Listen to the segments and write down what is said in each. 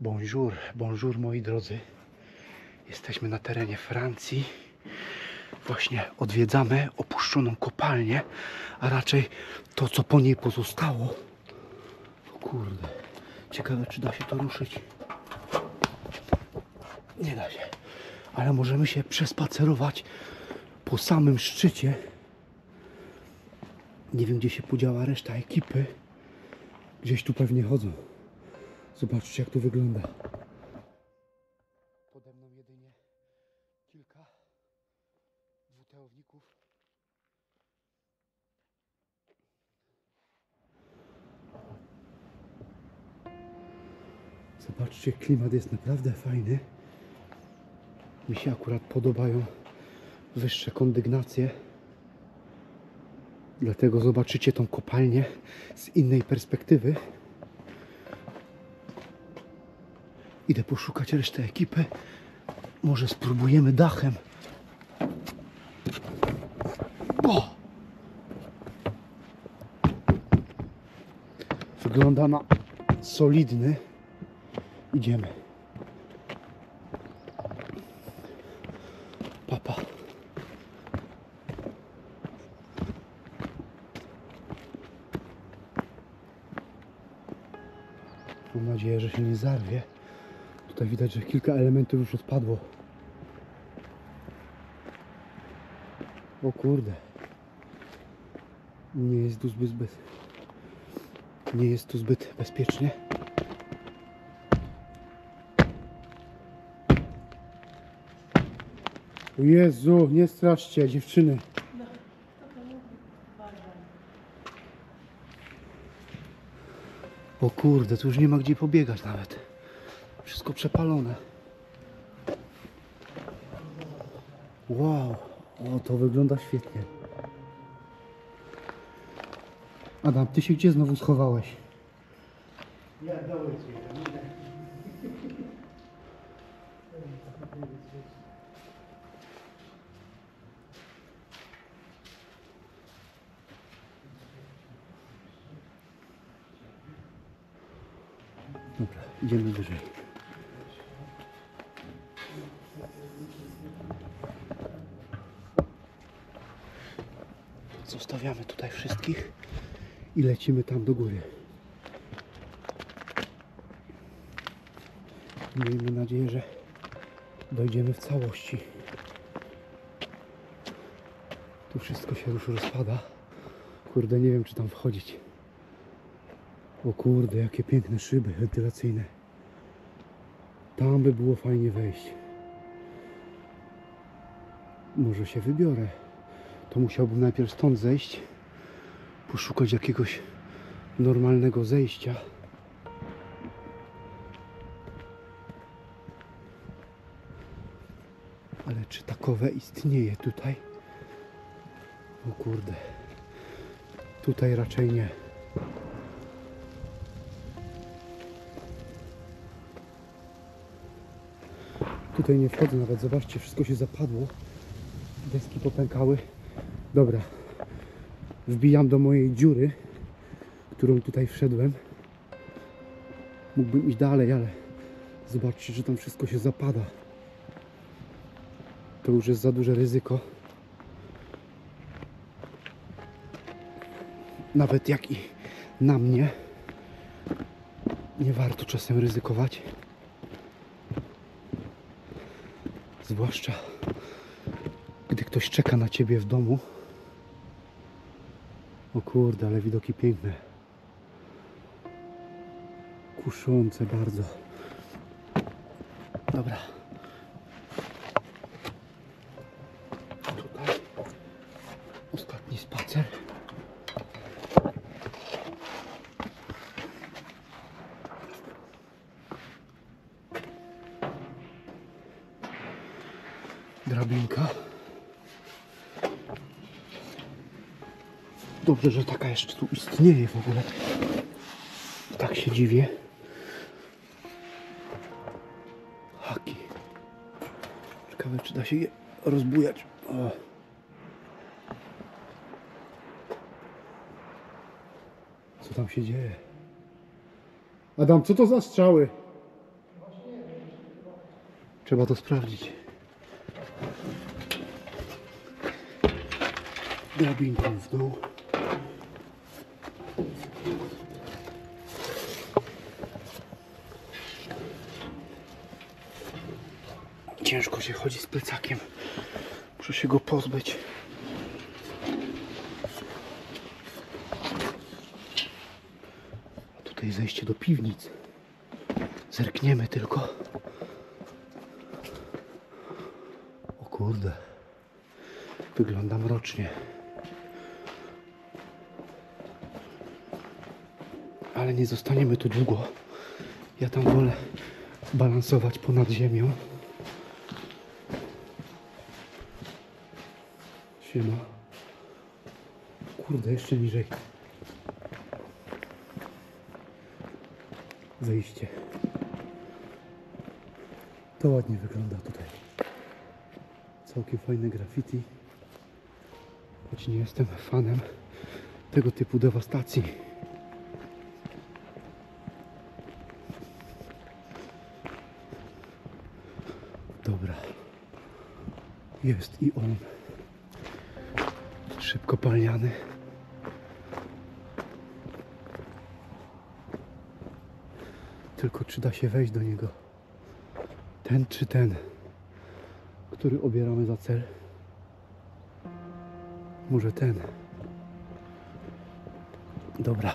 Bonjour, bonjour moi drodzy. Jesteśmy na terenie Francji. Właśnie odwiedzamy opuszczoną kopalnię, a raczej to, co po niej pozostało. O kurde, ciekawe, czy da się to ruszyć. Nie da się, ale możemy się przespacerować po samym szczycie. Nie wiem, gdzie się podziała reszta ekipy. Gdzieś tu pewnie chodzą. Zobaczcie, jak to wygląda. Pode mną jedynie kilka dwutełowników. Zobaczcie, klimat jest naprawdę fajny. Mi się akurat podobają wyższe kondygnacje. Dlatego zobaczycie tą kopalnię z innej perspektywy. Idę poszukać resztę ekipy. Może spróbujemy dachem. O! Wygląda na solidny. Idziemy. Papa. Mam nadzieję, że się nie zarwie. Tutaj widać, że kilka elementów już odpadło. O kurde. Nie jest tu zbyt, zbyt nie jest tu zbyt bezpiecznie. O Jezu, nie straszcie dziewczyny. O kurde, tu już nie ma gdzie pobiegać nawet. Wszystko przepalone. Wow, o to wygląda świetnie. Adam, ty się gdzie znowu schowałeś? Ja cię. Dobra, idziemy wyżej. Zostawiamy tutaj wszystkich i lecimy tam do góry. Miejmy nadzieję, że dojdziemy w całości. Tu wszystko się już rozpada. Kurde, nie wiem czy tam wchodzić. O kurde, jakie piękne szyby wentylacyjne. Tam by było fajnie wejść. Może się wybiorę. To musiałbym najpierw stąd zejść, poszukać jakiegoś normalnego zejścia. Ale czy takowe istnieje tutaj? O kurde. Tutaj raczej nie. Tutaj nie wchodzę nawet, zobaczcie, wszystko się zapadło. Deski popękały. Dobra. Wbijam do mojej dziury, którą tutaj wszedłem. Mógłbym iść dalej, ale zobaczcie, że tam wszystko się zapada. To już jest za duże ryzyko. Nawet jak i na mnie. Nie warto czasem ryzykować. Zwłaszcza gdy ktoś czeka na ciebie w domu. O kurde, ale widoki piękne. Kuszące bardzo. Dobra. Tutaj ostatni spacer. Drabinka. Dobrze, że taka jeszcze tu istnieje w ogóle. Tak się dziwię. Haki. Ciekawe, czy da się je rozbujać. O. Co tam się dzieje? Adam, co to za strzały? Trzeba to sprawdzić. Drabinką w dół. Ciężko się chodzi z plecakiem. Muszę się go pozbyć. A tutaj zejście do piwnic. Zerkniemy tylko. O kurde. Wygląda mrocznie. Ale nie zostaniemy tu długo. Ja tam wolę balansować ponad ziemią. Siema. Kurde, jeszcze niżej. Wejście. To ładnie wygląda tutaj. Całkiem fajne graffiti. Choć nie jestem fanem tego typu dewastacji. Dobra. Jest i on. Szybko palniany. Tylko czy da się wejść do niego? Ten czy ten, który obieramy za cel? Może ten. Dobra,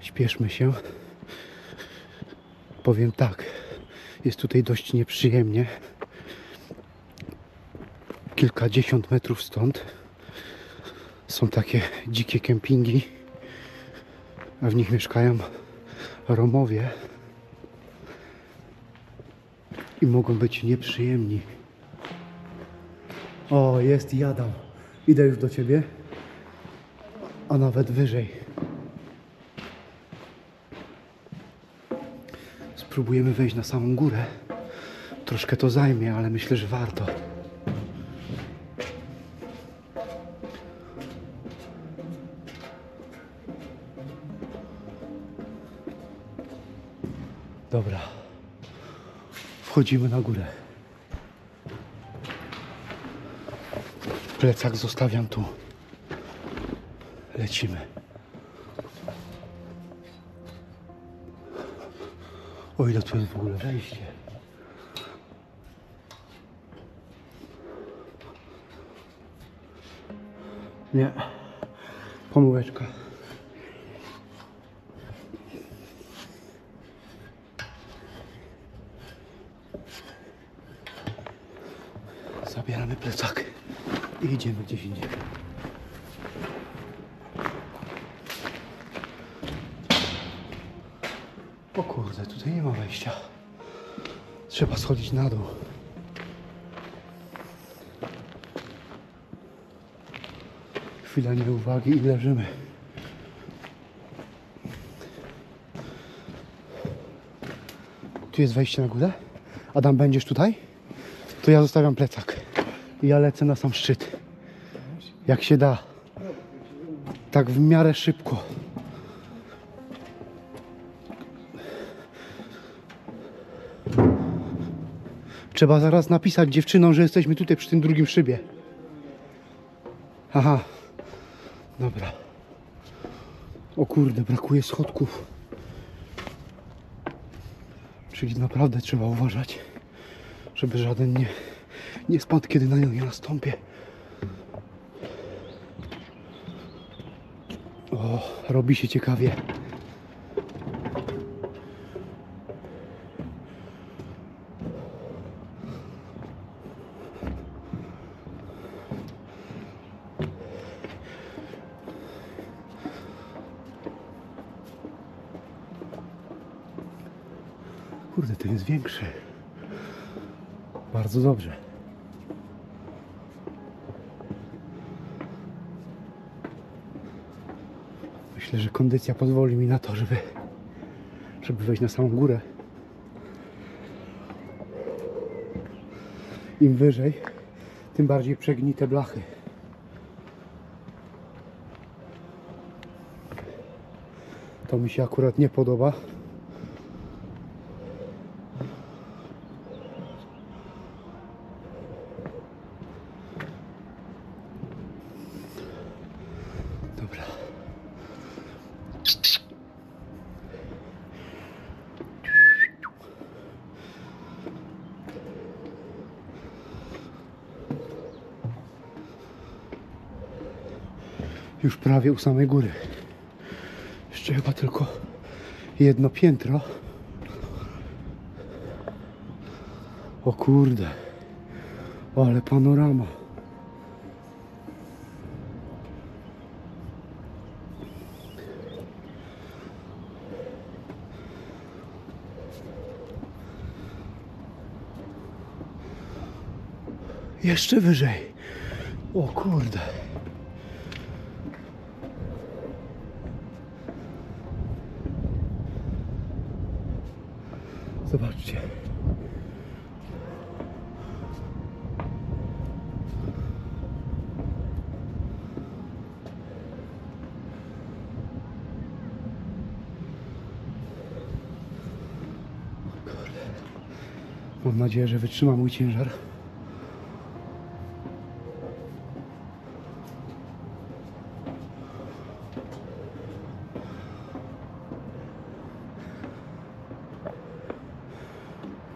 śpieszmy się. Powiem tak, jest tutaj dość nieprzyjemnie. Kilkadziesiąt metrów stąd są takie dzikie kempingi, a w nich mieszkają Romowie i mogą być nieprzyjemni. O, jest i Adam. Idę już do ciebie, a nawet wyżej. Spróbujemy wejść na samą górę. Troszkę to zajmie, ale myślę, że warto. Dobra. Wchodzimy na górę. Plecak zostawiam tu. Lecimy. O ile tu jest w ogóle wejście. Nie. Pomyłeczka. Plecak i idziemy gdzieś indziej. O kurde, tutaj nie ma wejścia. Trzeba schodzić na dół. Chwila nieuwagi i leżymy. Tu jest wejście na górę. Adam, będziesz tutaj? To ja zostawiam plecak. I ja lecę na sam szczyt. Jak się da. Tak w miarę szybko. Trzeba zaraz napisać dziewczynom, że jesteśmy tutaj przy tym drugim szybie. Aha. Dobra. O kurde, brakuje schodków. Czyli naprawdę trzeba uważać, żeby żaden nie, nie spadł, kiedy na nią nie nastąpię. O, robi się ciekawie. Kurde, ten jest większy. Bardzo dobrze. Myślę, że kondycja pozwoli mi na to, żeby, żeby wejść na samą górę. Im wyżej, tym bardziej przegnite blachy. To mi się akurat nie podoba. Już prawie u samej góry. Jeszcze chyba tylko jedno piętro. O kurde. Ale panorama. Jeszcze wyżej. O kurde. Zobaczcie. Mam nadzieję, że wytrzyma mój ciężar.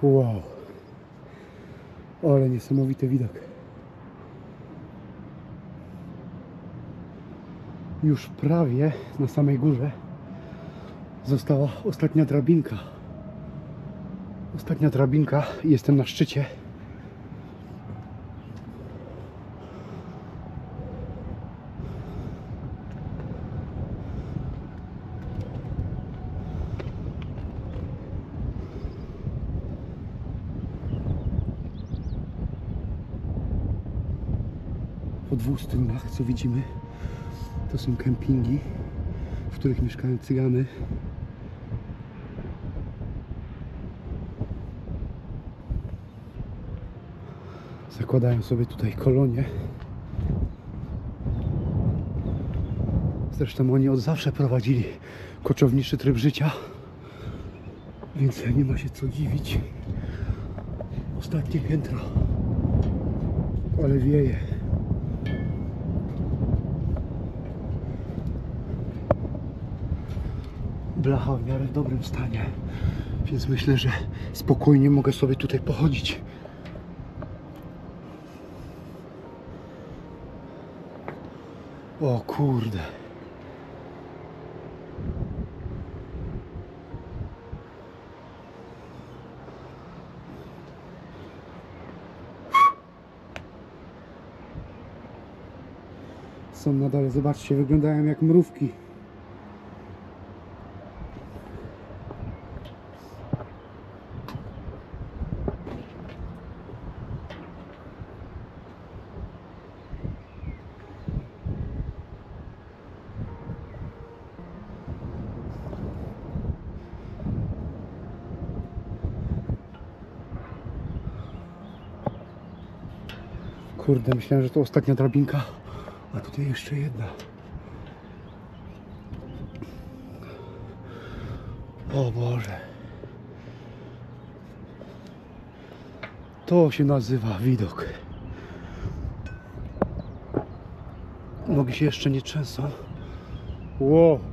Wow. Ale niesamowity widok. Już prawie na samej górze została ostatnia drabinka. Ostatnia drabinka i jestem na szczycie. Po dwóch stronach, co widzimy, to są kempingi, w których mieszkają cygany. Zakładają sobie tutaj kolonie. Zresztą oni od zawsze prowadzili koczowniczy tryb życia, więc nie ma się co dziwić. Ostatnie piętro, ale wieje. Blacha w miarę w dobrym stanie. Więc myślę, że spokojnie mogę sobie tutaj pochodzić. O kurde. Są nadal, zobaczcie, wyglądają jak mrówki. Kurde, myślałem, że to ostatnia drabinka, a tutaj jeszcze jedna. O Boże. To się nazywa widok. Nogi się jeszcze nie trzęsą. Wow.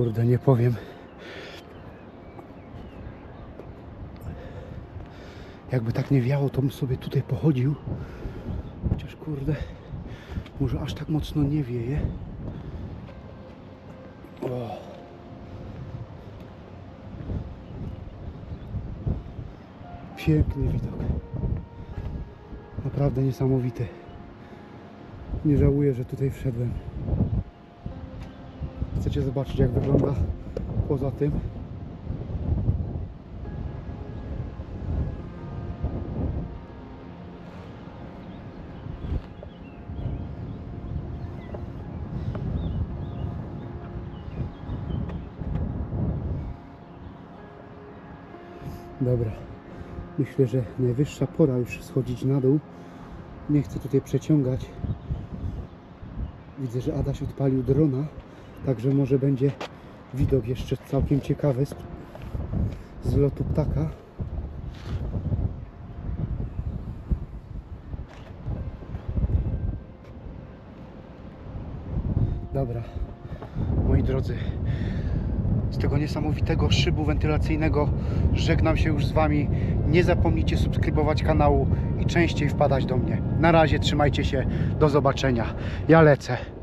Kurde, nie powiem. Jakby tak nie wiało, to bym sobie tutaj pochodził. Chociaż kurde, może aż tak mocno nie wieje. O. Piękny widok. Naprawdę niesamowity. Nie żałuję, że tutaj wszedłem. Chcecie zobaczyć jak wygląda poza tym? Dobra. Myślę, że najwyższa pora już schodzić na dół. Nie chcę tutaj przeciągać. Widzę, że Adaś odpalił drona. Także może będzie widok jeszcze całkiem ciekawy z, z lotu ptaka. Dobra, moi drodzy, z tego niesamowitego szybu wentylacyjnego żegnam się już z Wami. Nie zapomnijcie subskrybować kanału i częściej wpadać do mnie. Na razie, trzymajcie się, do zobaczenia. Ja lecę.